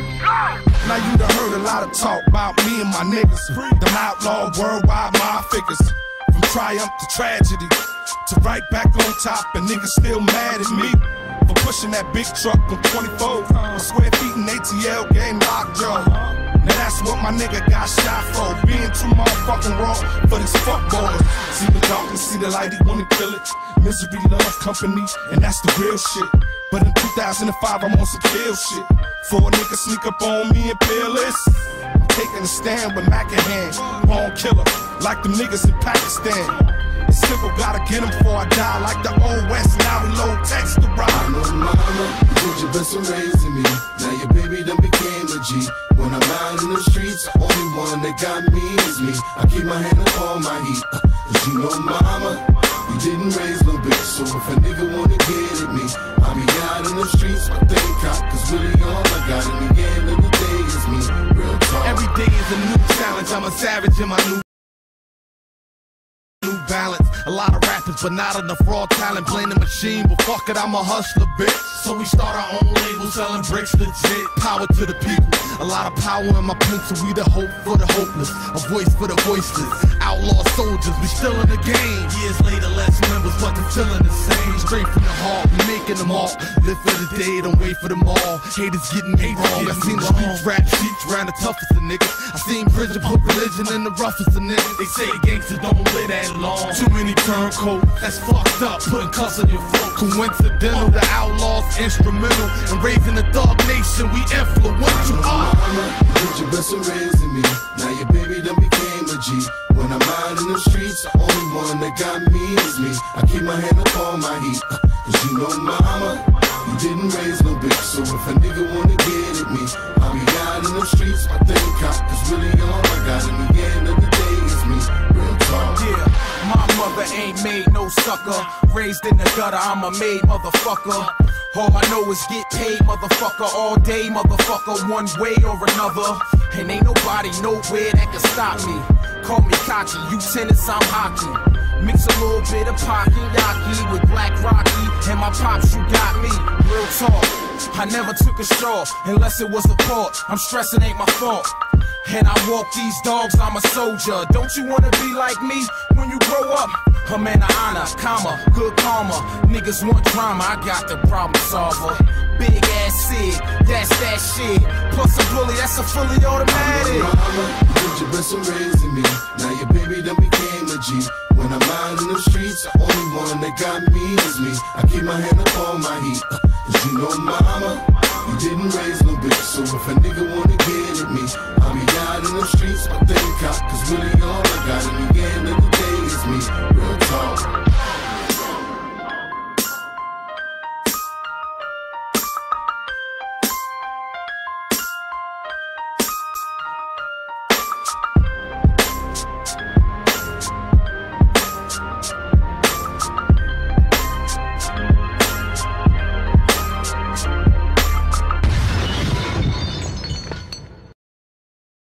heard a lot of talk about me and my niggas. Them outlaw worldwide my figures. From triumph to tragedy. To right back on top, and niggas still mad at me. For pushing that big truck on 24. With square feet in ATL game lockjaw. Now that's what my nigga got shot for. Being too motherfucking raw for this fuck boy. See the darkness, see the light, he wanna kill it. Misery, love, company, and that's the real shit. But in 2005, I'm on some kill shit. For a nigga sneak up on me and peerless. Taking a stand with Mac in hand. Born killer, like them niggas in Pakistan. It's simple, gotta get him before I die. Like the old West, now we low text to ride. I know mama, you did your best in raising me. Now your baby done became a G. When I'm out in the streets, the only one that got me is me. I keep my hand up on my heat. uh, Cause you know mama, you didn't raise really all I got in the end of the day is me. Real talk. Every day is a new challenge. I'm a savage in my new new balance. A lot of rappers, but not enough raw talent. Blame the machine, but fuck it, I'm a hustler, bitch. So we start our own label, selling bricks legit. Power to the people. A lot of power in my pencil. We the hope for the hopeless, a voice for the voiceless. Outlaw soldiers, we still in the game. Years later, less members, but the feeling the same. Straight from the heart, we making them all. Live for the day, don't wait for them all. Haters getting me wrong. I seen the streets rap sheets round the toughest of niggas. I seen prison put religion in the roughest of niggas. They say gangsters don't live that long. Too many turncoats, that's fucked up. Putting cuss on your throat. Coincidental, the outlaws instrumental. In raising the dog nation, we influential. You did your best in raising me. Now your baby done became a G. When I'm out in the streets, the only one that got me is me. I keep my hand up on my heat. uh, Cause you know mama, you didn't raise no bitch. So if a nigga wanna get at me, I'll be out in the streets, my thing cock. Cause really all I got in the end of the ain't made no sucker. Raised in the gutter, I'm a made motherfucker. All I know is get paid, motherfucker, all day, motherfucker, one way or another. And ain't nobody nowhere that can stop me. Call me cocky, you tennis, I'm hockey. Mix a little bit of pocky yaki with black rocky, and my pops, you got me. Real talk. I never took a straw unless it was a port. I'm stressing ain't my fault. And I walk these dogs, I'm a soldier. Don't you wanna be like me when you grow up? A man of honor, comma, good karma. Niggas want drama, I got the problem solver. Big ass sig, that's that shit. Plus a bully, that's a fully automatic. Mama, did your raising me. Now your baby done became a G. When I'm out in the streets, the only one that got me is me. I keep my hand up on my heat. uh, Cause you know mama, you didn't raise no bitch. So if a nigga wanna get at me, I'll be out in the streets, my thing cock. Cause really